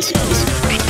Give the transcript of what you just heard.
Space.